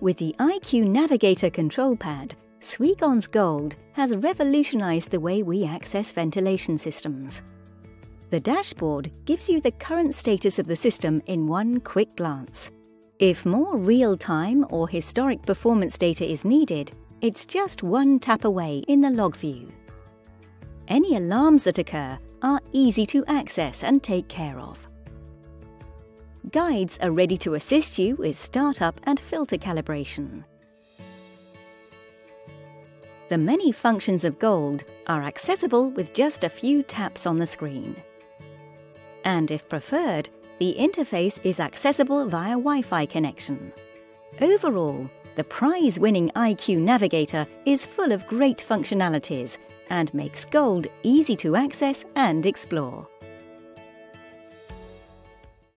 With the IQ Navigator control pad, Swegon's Gold has revolutionized the way we access ventilation systems. The dashboard gives you the current status of the system in one quick glance. If more real-time or historic performance data is needed, it's just one tap away in the log view. Any alarms that occur are easy to access and take care of. Guides are ready to assist you with startup and filter calibration. The many functions of Gold are accessible with just a few taps on the screen. And if preferred, the interface is accessible via Wi-Fi connection. Overall, the prize-winning IQ Navigator is full of great functionalities and makes Gold easy to access and explore.